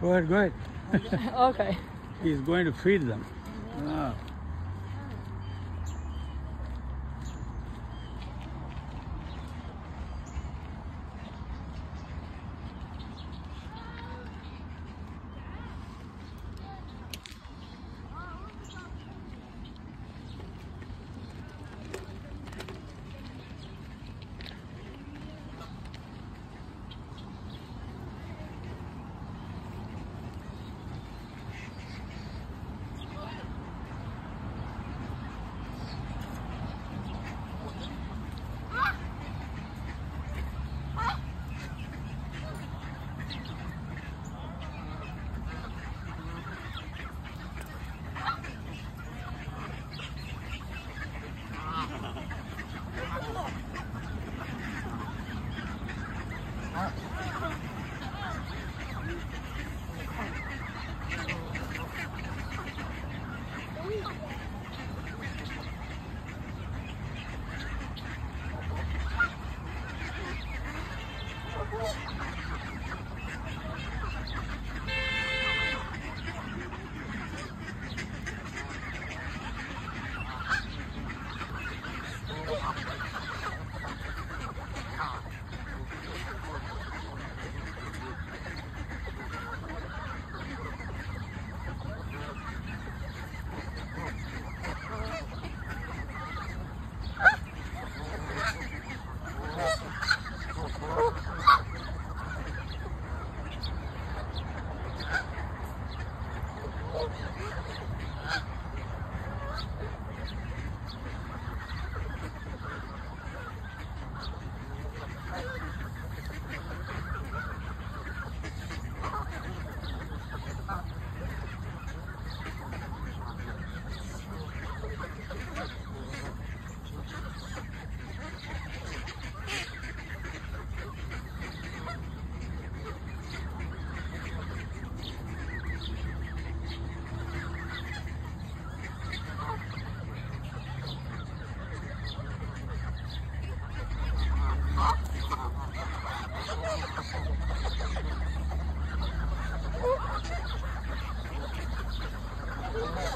Go ahead, go ahead. okay. He's going to feed them. Ah. Huh?